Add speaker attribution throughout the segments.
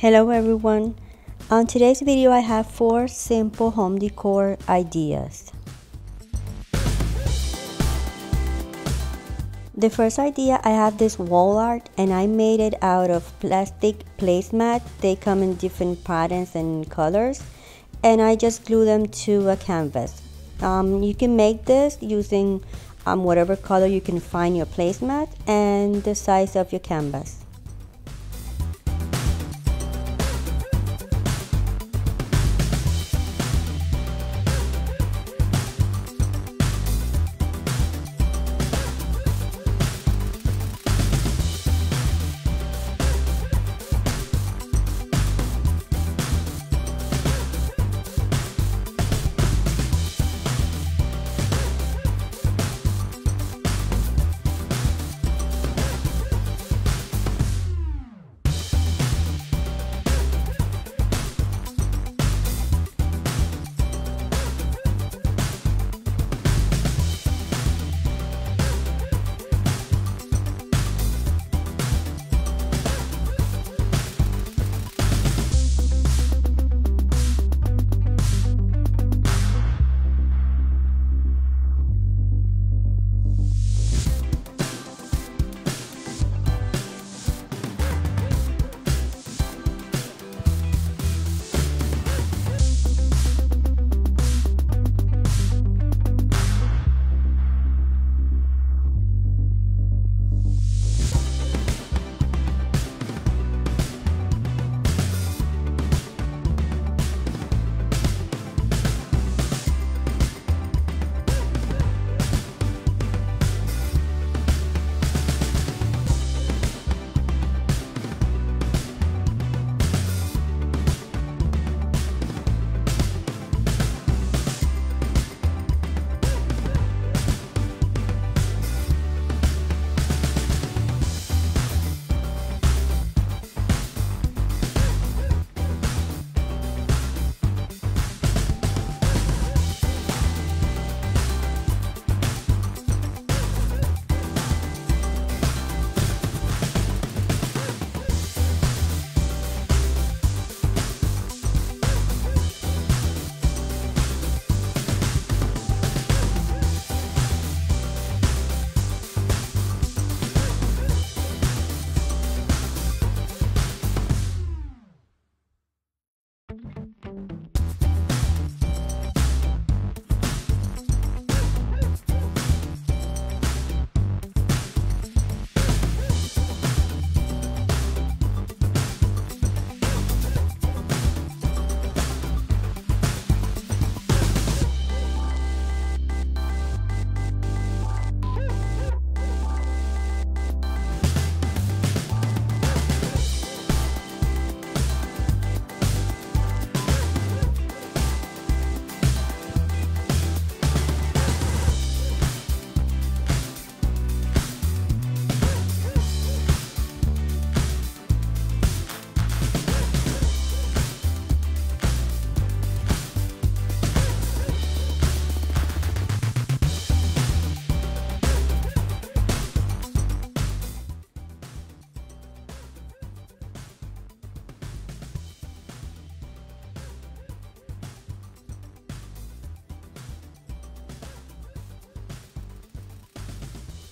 Speaker 1: Hello everyone. On today's video I have four simple home decor ideas. The first idea I have this wall art and I made it out of plastic placemat. They come in different patterns and colors and I just glue them to a canvas. Um, you can make this using um, whatever color you can find your placemat and the size of your canvas.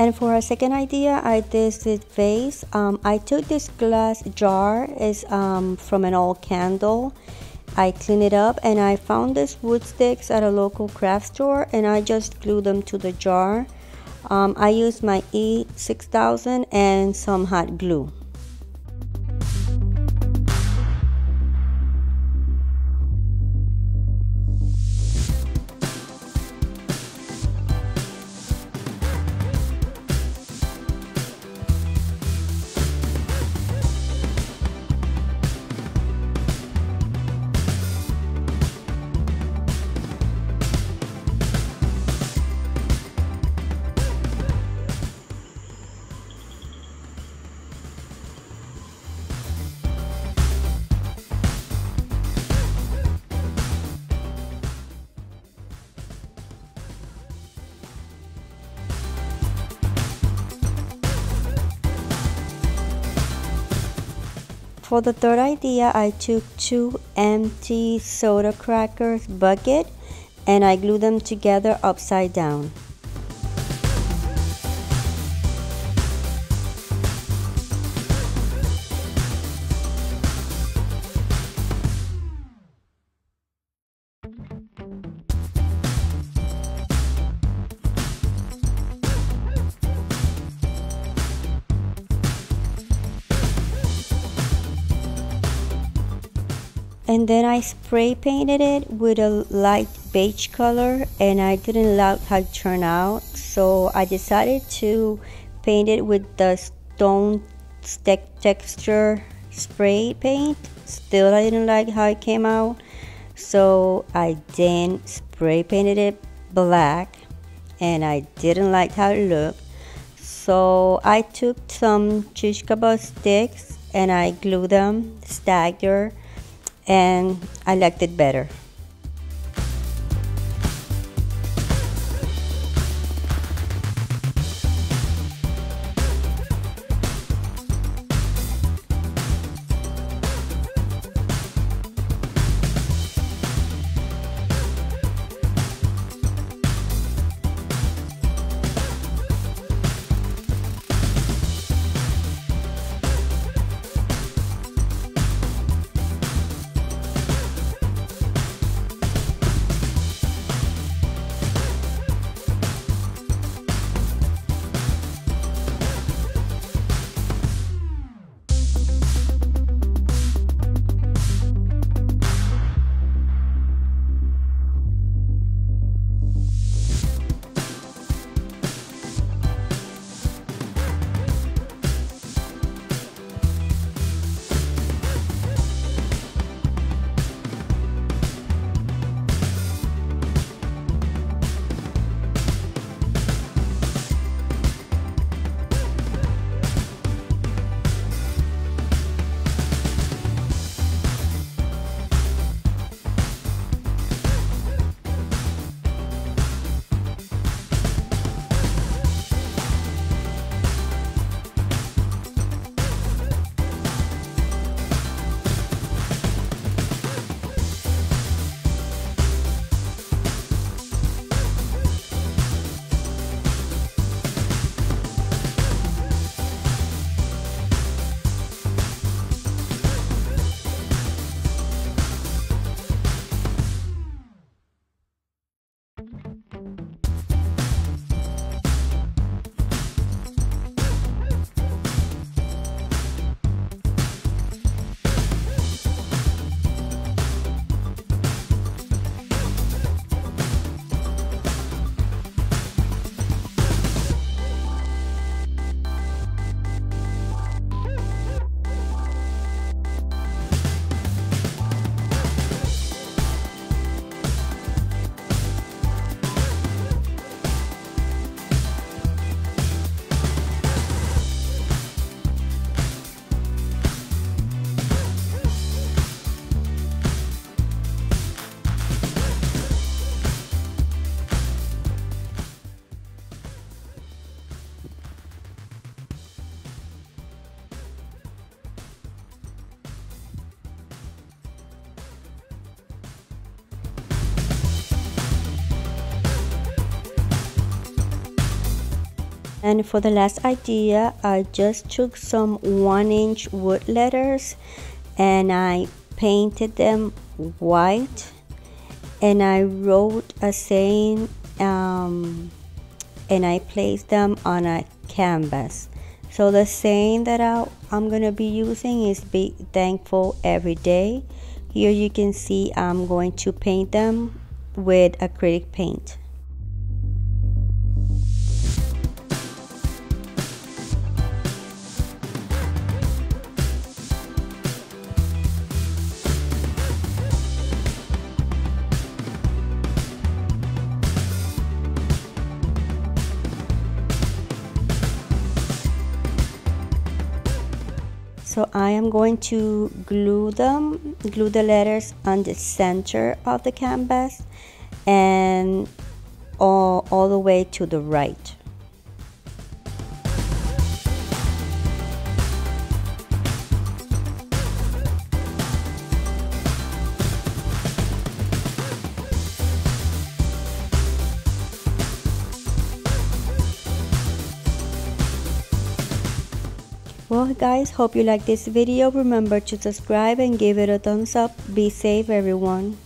Speaker 1: And for a second idea, I did this vase. Um, I took this glass jar is um, from an old candle. I cleaned it up and I found these wood sticks at a local craft store and I just glued them to the jar. Um, I used my E6000 and some hot glue. For the third idea, I took two empty soda crackers bucket and I glued them together upside down. And then I spray painted it with a light beige color and I didn't like how it turned out. So I decided to paint it with the stone texture spray paint. Still I didn't like how it came out. So I then spray painted it black and I didn't like how it looked. So I took some kebab sticks and I glued them staggered and I liked it better. And for the last idea, I just took some one inch wood letters and I painted them white and I wrote a saying um, and I placed them on a canvas. So the saying that I, I'm going to be using is be thankful every day. Here you can see I'm going to paint them with acrylic paint. So I am going to glue them glue the letters on the center of the canvas and all, all the way to the right Well guys, hope you like this video. Remember to subscribe and give it a thumbs up. Be safe everyone.